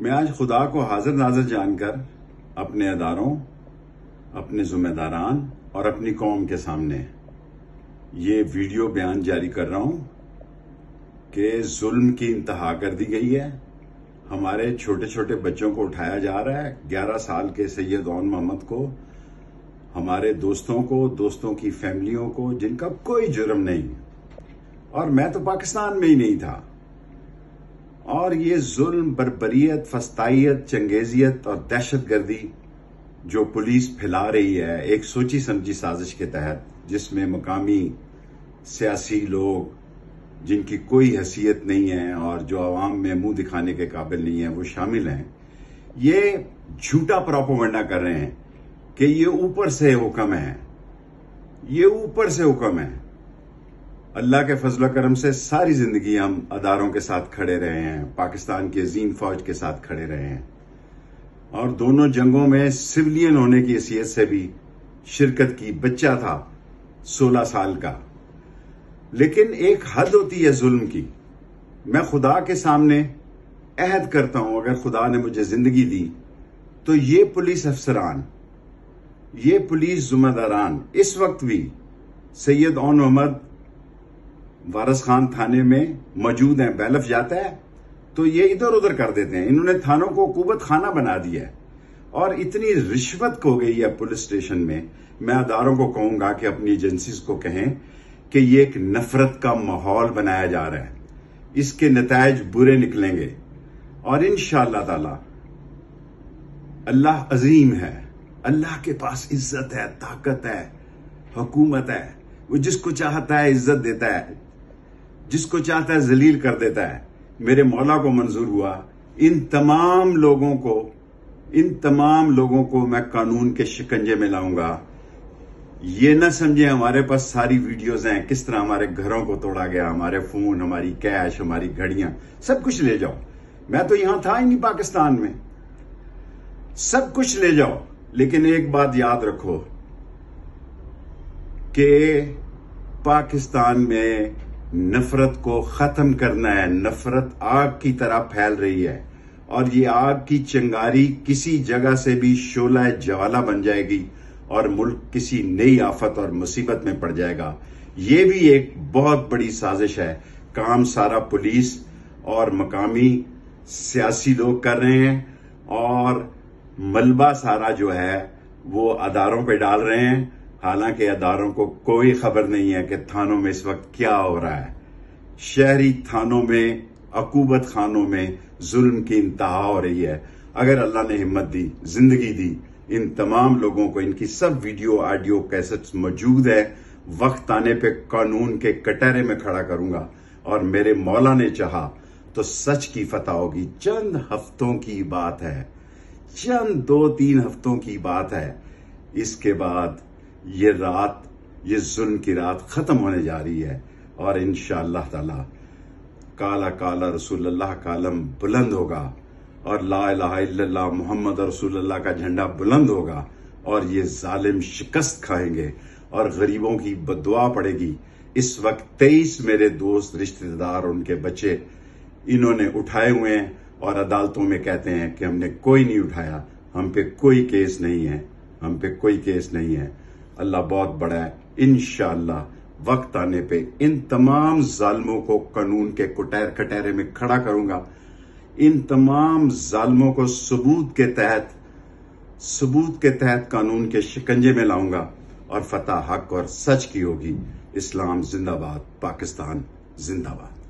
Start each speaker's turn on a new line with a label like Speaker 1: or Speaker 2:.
Speaker 1: मैं आज खुदा को हाजिर नाजिर जानकर अपने अदारों, अपने जुम्मेदारान और अपनी कौम के सामने ये वीडियो बयान जारी कर रहा हूँ कि जुल्म की इंतहा कर दी गई है। हमारे छोटे छोटे बच्चों को उठाया जा रहा है। 11 साल के सैयद ओन मोहम्मद को, हमारे दोस्तों को, दोस्तों की फैमिलियों को, जिनका कोई जुर्म नहीं। और मैं तो पाकिस्तान में ही नहीं था। और ये जुल्म बरबरीत फस्ताइत चंगेजियत और दहशत गर्दी जो पुलिस फैला रही है, एक सोची समझी साजिश के तहत, जिसमें मकामी सियासी लोग, जिनकी कोई हैसियत नहीं है और जो आवाम में मुँह दिखाने के काबिल नहीं है, वो शामिल हैं। ये झूठा प्रोपोगंडा कर रहे हैं कि ये ऊपर से हुक्म है। ये ऊपर से हुक्म है। अल्लाह के फजल करम से सारी ज़िंदगी हम अदारों के साथ खड़े रहे हैं, पाकिस्तान की अजीम फौज के साथ खड़े रहे हैं। और दोनों जंगों में सिविलियन होने की हैसियत से भी शिरकत की बच्चा था 16 साल का। लेकिन एक हद होती है जुल्म की। मैं खुदा के सामने अहद करता हूँ, अगर खुदा ने मुझे ज़िंदगी दी तो ये पुलिस अफसरान, ये पुलिस जुम्मेदारान, इस वक्त भी सैयद ओन मोहम्मद वारस खान थाने में मौजूद हैं, बैलफ जाता है तो ये इधर उधर कर देते हैं। इन्होंने थानों को कुबत खाना बना दिया है। और इतनी रिश्वत हो गई है पुलिस स्टेशन में। मैं अदारों को कहूँगा कि अपनी एजेंसीज को कहें कि ये एक नफरत का माहौल बनाया जा रहा है। इसके नतज बुरे निकलेंगे। और इन ताला, अल्लाह अजीम है। अल्लाह के पास इज़्ज़त है, ताकत है, हुकूमत है। वो जिसको चाहता है इज़्ज़त देता है। जिसको चाहता है जलील कर देता है। मेरे मौला को मंजूर हुआ। इन तमाम लोगों को, इन तमाम लोगों को मैं कानून के शिकंजे में लाऊँगा। ये ना समझे हमारे पास सारी वीडियोस हैं, किस तरह हमारे घरों को तोड़ा गया, हमारे फ़ोन, हमारी कैश, हमारी घड़ियाँ, सब कुछ ले जाओ। मैं तो यहाँ था ही नहीं पाकिस्तान में। सब कुछ ले जाओ, लेकिन एक बात याद रखो कि पाकिस्तान में नफरत को खत्म करना है। नफरत आग की तरह फैल रही है। और ये आग की चिंगारी किसी जगह से भी शोला ज्वाला बन जाएगी और मुल्क किसी नई आफत और मुसीबत में पड़ जाएगा। ये भी एक बहुत बड़ी साजिश है। काम सारा पुलिस और मकामी सियासी लोग कर रहे हैं और मलबा सारा जो है वो अदारों पे डाल रहे हैं। हालाँकि अदारों को कोई खबर नहीं है कि थानों में इस वक्त क्या हो रहा है। शहरी थानों में, अकूबत खानों में जुल्म की इंतहा हो रही है। अगर अल्लाह ने हिम्मत दी, ज़िंदगी दी, इन तमाम लोगों को, इनकी सब वीडियो, ऑडियो, कैसेट्स मौजूद है, वक्त आने पे कानून के कटहरे में खड़ा करूँगा। और मेरे मौला ने चाहा तो सच की फतह होगी। चंद हफ्तों की बात है। चंद दो तीन हफ्तों की बात है। इसके बाद ये रात, ये जुल्म की रात खत्म होने जा रही है और इन ताला काला काला रसूल कालम बुलंद होगा और ला मोहम्मद रसूल का झंडा बुलंद होगा और ये जालिम शिकस्त खाएँगे और गरीबों की बदुआ पड़ेगी। इस वक्त तेईस मेरे दोस्त रिश्तेदार उनके बच्चे इन्होंने उठाए हुए हैं और अदालतों में कहते हैं कि हमने कोई नहीं उठाया, हम पे कोई केस नहीं है, हम पे कोई केस नहीं है। अल्लाह बहुत बड़ा है। इनशाला वक्त आने पे इन तमाम जालमों को कानून के कुटैर कटहरे में खड़ा करूँगा। इन तमाम जालमों को सबूत के तहत, सबूत के तहत कानून के शिकंजे में लाऊँगा और फतह हक और सच की होगी। इस्लाम जिंदाबाद, पाकिस्तान जिंदाबाद।